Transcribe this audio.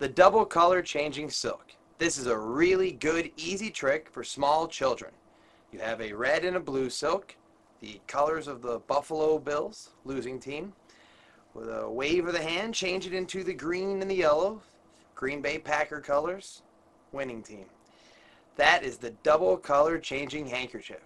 The double color changing silk. This is a really good, easy trick for small children. You have a red and a blue silk, the colors of the Buffalo Bills, losing team. With a wave of the hand, change it into the green and the yellow, Green Bay Packer colors, winning team. That is the double color changing handkerchief.